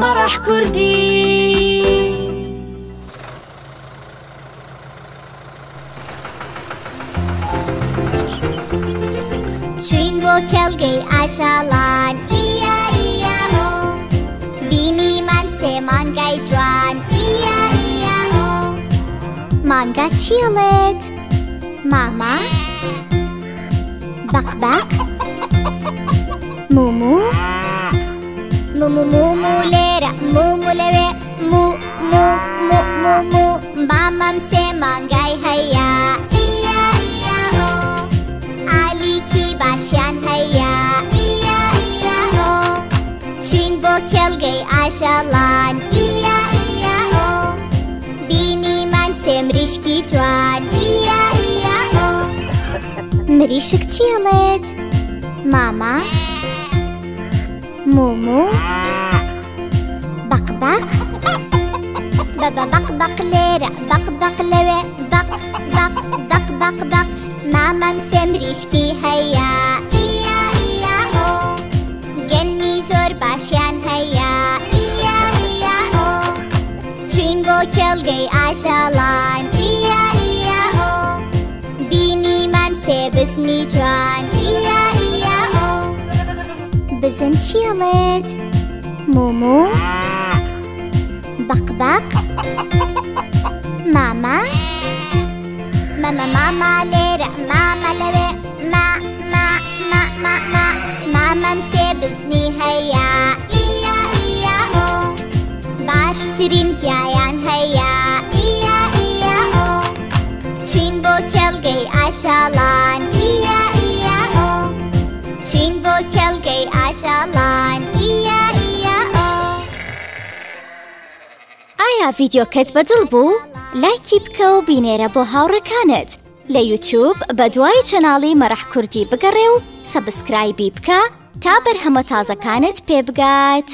مەڕەح کوردی چوین بۆ کێڵگەی ئاژاڵان ئیا ئیا ئۆ بینیمان سێ مانگای جوان ئیا ئیا ئۆ مانگا چیڵێت ماما بەقبەق مومو مومو مومولێرە مومو لەوێ مو مو مو مو مو بامەم سێ مانگای هەیە. ئالیکی باشیان هەیە؟ چین بۆ کێلگەی ئاشەڵان بینی من سێ مریشکی جوان. مریشک چێڵێت ماما؟ Mumu? Bak bak. Baba bak bak lera Bak bak leve. Bak bak bak bak bak. Mamam semriški heja Ija ija o gemi zor bašjan heja Ija ija o Čujem go kelgej ašalan Ija ija o Bini man se besni čan isn't Chillit. Mumu. Bakbak. Mama. Mama, mama, lere, mama, lere, ma, ma, ma, ma, ma. Mamam se bizni heya, iya, iya, o. Baştirin yayan heya, iya, iya, o. Çin bu kelgeyi aşalan, iya, iya, o. Çin bu کێڵگەی ئاشاڵان ئیا ئۆ ئایا ڤیددیۆکەت بەدڵ بوو؟ لایکی بکە و بینێرە بۆ هاوڕەکانت لە یوتیوب بە دوای چەناڵی مەرەح کوردی بگەڕێ و سەبسکرایبی بکە تا بەرهەمە تازەکانت پێ بگات.